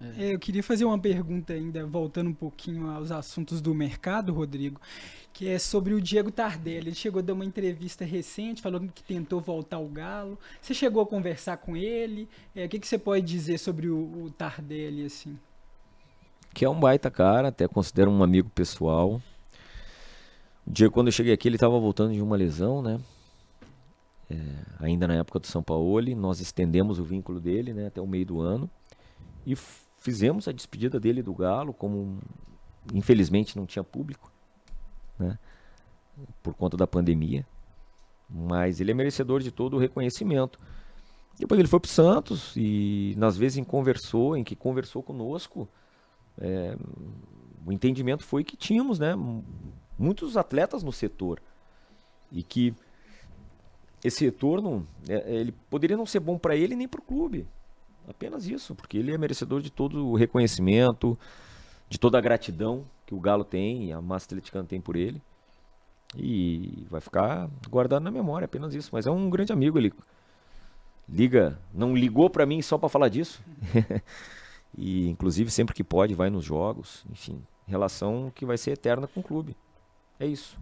É, eu queria fazer uma pergunta ainda, voltando um pouquinho aos assuntos do mercado, Rodrigo, que é sobre o Diego Tardelli. Ele chegou a dar uma entrevista recente, falando que tentou voltar ao Galo. Você chegou a conversar com ele? É, o que, que você pode dizer sobre o, o Tardelli, assim? Que é um baita cara, até considero um amigo pessoal. O Diego, quando eu cheguei aqui, ele estava voltando de uma lesão, né? É, ainda na época do São Paulo, nós estendemos o vínculo dele né, até o meio do ano. E fizemos a despedida dele do Galo, como infelizmente não tinha público, né? Por conta da pandemia. Mas ele é merecedor de todo o reconhecimento. Depois ele foi para Santos e nas vezes em conversou, em que conversou conosco, é, o entendimento foi que tínhamos, né, muitos atletas no setor e que esse retorno é, ele poderia não ser bom para ele nem para o clube. Apenas isso, porque ele é merecedor de todo o reconhecimento, de toda a gratidão que o Galo tem e a massa atleticana tem por ele. E vai ficar guardado na memória, apenas isso. Mas é um grande amigo, ele liga, não ligou para mim só para falar disso. e inclusive sempre que pode vai nos jogos, enfim, relação que vai ser eterna com o clube. É isso.